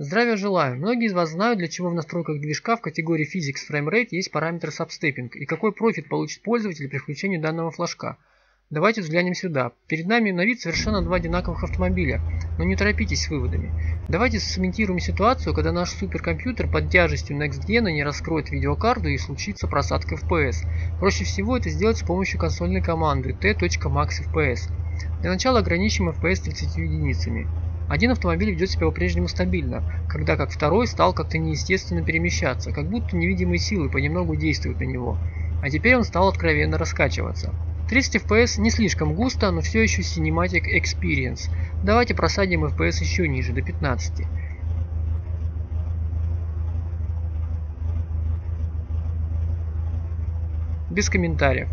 Здравия желаю! Многие из вас знают, для чего в настройках движка в категории Physics Frame Rate есть параметр Substepping и какой профит получит пользователь при включении данного флажка. Давайте взглянем сюда. Перед нами на вид совершенно два одинаковых автомобиля, но не торопитесь с выводами. Давайте сымитируем ситуацию, когда наш суперкомпьютер под тяжестью NextGen не раскроет видеокарту и случится просадка FPS. Проще всего это сделать с помощью консольной команды t.maxfps. Для начала ограничим FPS 30 единицами. Один автомобиль ведет себя по-прежнему стабильно, когда как второй стал как-то неестественно перемещаться, как будто невидимые силы понемногу действуют на него. А теперь он стал откровенно раскачиваться. 30 FPS не слишком густо, но все еще Cinematic Experience. Давайте просадим FPS еще ниже, до 15. Без комментариев.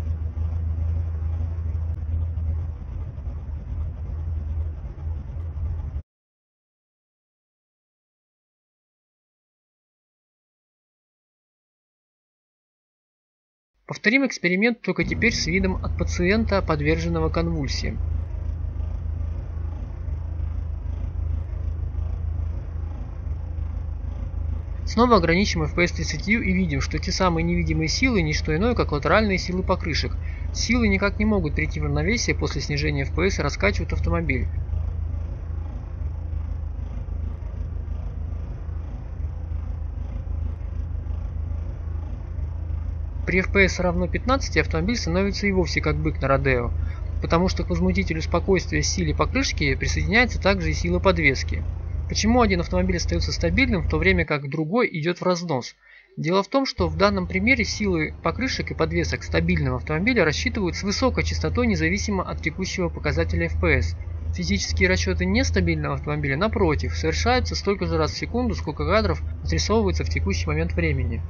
Повторим эксперимент только теперь с видом от пациента, подверженного конвульсиям. Снова ограничим FPS 30 и видим, что те самые невидимые силы не что иное, как латеральные силы покрышек. Силы никак не могут прийти в равновесие после снижения FPS и раскачивают автомобиль. При FPS равно 15 автомобиль становится и вовсе как бык на Родео, потому что к возмутителю спокойствия силе покрышки присоединяется также и сила подвески. Почему один автомобиль остается стабильным, в то время как другой идет в разнос? Дело в том, что в данном примере силы покрышек и подвесок стабильного автомобиля рассчитывают с высокой частотой независимо от текущего показателя FPS. Физические расчеты нестабильного автомобиля, напротив, совершаются столько же раз в секунду, сколько кадров отрисовывается в текущий момент времени.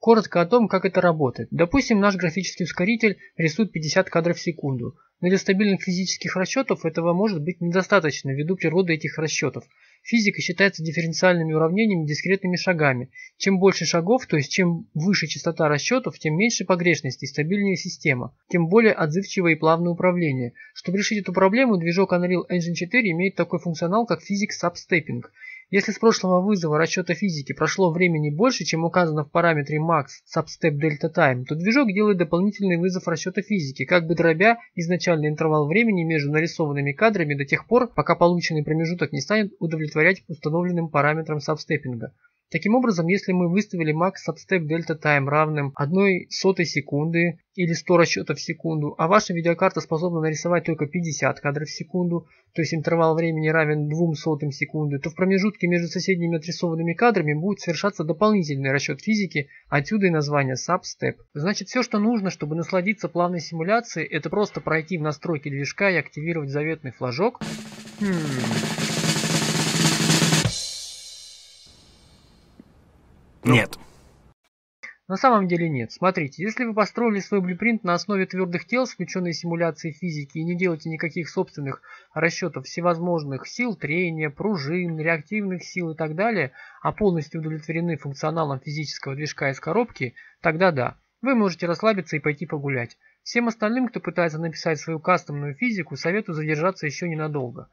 Коротко о том, как это работает. Допустим, наш графический ускоритель рисует 50 кадров в секунду, но для стабильных физических расчетов этого может быть недостаточно ввиду природы этих расчетов. Физика считается дифференциальными уравнениями дискретными шагами. Чем больше шагов, то есть чем выше частота расчетов, тем меньше погрешностей и стабильнее система, тем более отзывчивое и плавное управление. Чтобы решить эту проблему, движок Unreal Engine 4 имеет такой функционал, как Physics Substepping – если с прошлого вызова расчета физики прошло времени больше, чем указано в параметре max substep delta time, то движок делает дополнительный вызов расчета физики, как бы дробя изначальный интервал времени между нарисованными кадрами до тех пор, пока полученный промежуток не станет удовлетворять установленным параметрам сабстеппинга. Таким образом, если мы выставили max substep delta time равным 1 сотой секунды или 100 расчетов в секунду, а ваша видеокарта способна нарисовать только 50 кадров в секунду, то есть интервал времени равен 2 сотым секунды, то в промежутке между соседними отрисованными кадрами будет совершаться дополнительный расчет физики, отсюда и название substep. Значит, все, что нужно, чтобы насладиться плавной симуляцией, это просто пройти в настройки движка и активировать заветный флажок. Хм... Ну, нет. На самом деле нет. Смотрите, если вы построили свой блюпринт на основе твердых тел с включенной симуляцией физики и не делаете никаких собственных расчетов всевозможных сил трения, пружин, реактивных сил и так далее, а полностью удовлетворены функционалом физического движка из коробки, тогда да, вы можете расслабиться и пойти погулять. Всем остальным, кто пытается написать свою кастомную физику, советую задержаться еще ненадолго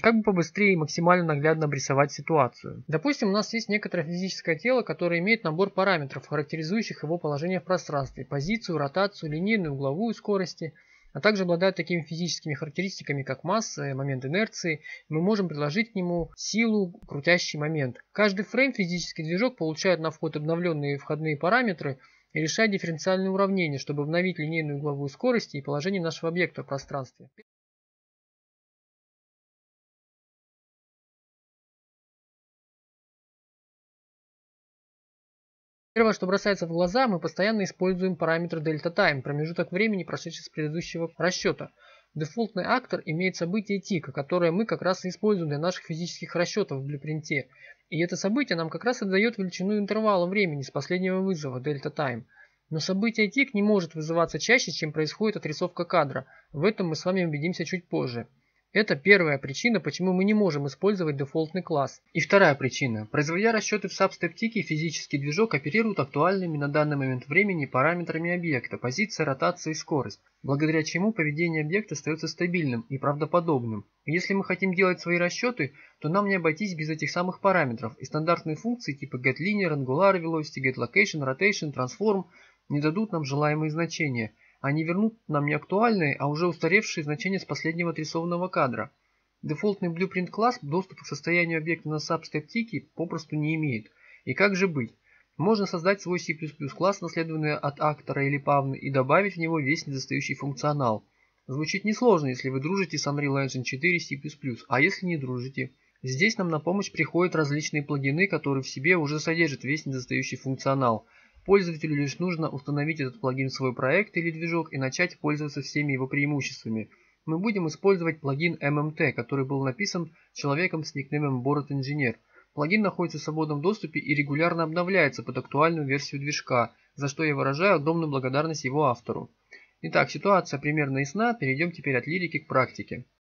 как бы побыстрее и максимально наглядно обрисовать ситуацию. Допустим, у нас есть некоторое физическое тело, которое имеет набор параметров, характеризующих его положение в пространстве, позицию, ротацию, линейную угловую скорости, а также обладает такими физическими характеристиками, как масса, момент инерции. Мы можем предложить к нему силу, крутящий момент. Каждый фрейм физический движок получает на вход обновленные входные параметры и решает дифференциальные уравнения, чтобы обновить линейную угловую скорость и положение нашего объекта в пространстве. Первое, что бросается в глаза, мы постоянно используем параметр delta time, промежуток времени, прошедший с предыдущего расчета. Дефолтный актор имеет событие тика, которое мы как раз и используем для наших физических расчетов в блюпринте. И это событие нам как раз и дает величину интервала времени с последнего вызова, delta time. Но событие тик не может вызываться чаще, чем происходит отрисовка кадра. В этом мы с вами убедимся чуть позже. Это первая причина, почему мы не можем использовать дефолтный класс. И вторая причина. Производя расчеты в Substep-тике, физический движок оперирует актуальными на данный момент времени параметрами объекта, позиция, ротация и скорость, благодаря чему поведение объекта остается стабильным и правдоподобным. Если мы хотим делать свои расчеты, то нам не обойтись без этих самых параметров, и стандартные функции типа getLinear, AngularVelocity, getLocation, Rotation, Transform не дадут нам желаемые значения – они вернут нам не актуальные, а уже устаревшие значения с последнего отрисованного кадра. Дефолтный Blueprint класс доступа к состоянию объекта на тике попросту не имеет. И как же быть? Можно создать свой C++ класс, наследованный от актора или павны, и добавить в него весь недостающий функционал. Звучит несложно, если вы дружите с Unreal Engine 4 C++, а если не дружите? Здесь нам на помощь приходят различные плагины, которые в себе уже содержат весь недостающий функционал – Пользователю лишь нужно установить этот плагин в свой проект или движок и начать пользоваться всеми его преимуществами. Мы будем использовать плагин MMT, который был написан человеком с никнеймом Borat Engineer. Плагин находится в свободном доступе и регулярно обновляется под актуальную версию движка, за что я выражаю огромную благодарность его автору. Итак, ситуация примерно ясна, перейдем теперь от лирики к практике.